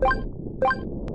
Bye.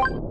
Yeah.